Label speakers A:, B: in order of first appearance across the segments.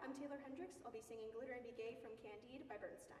A: I'm Taylor Hendricks. I'll be singing Glitter and Be Gay from Candide by Bernstein.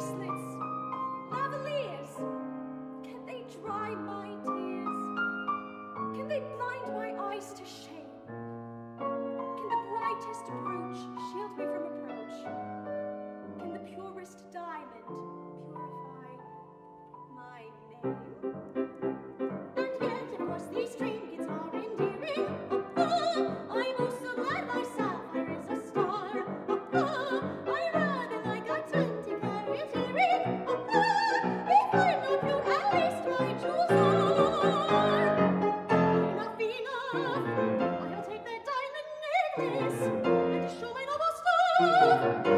B: sleep Thank you.